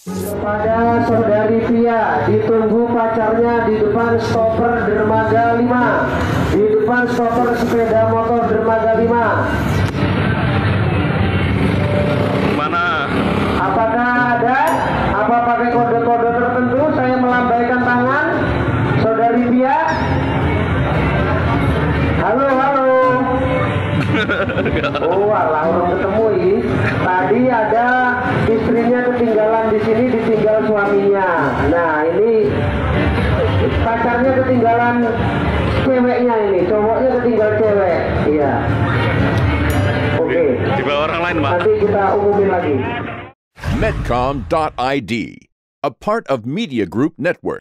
Kepada saudari Pia ditunggu pacarnya di depan stopper dermaga 5 di depan stopper sepeda motor dermaga 5 Mana? apakah ada? Apa pakai kode-kode tertentu? Saya melambaikan tangan. Saudari Pia. Halo halo. Oh, alah orang ketemu ini. Tadi ada istrinya ketinggalan di sini, ditinggal suaminya. Nah, ini pacarnya ketinggalan ceweknya ini, cowoknya ketinggal cewek. Iya. Oke. Di bawah orang lain, Pak. Nanti kita umumin lagi. Medcom.id, a part of Media Group Network.